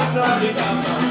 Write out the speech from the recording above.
Africa.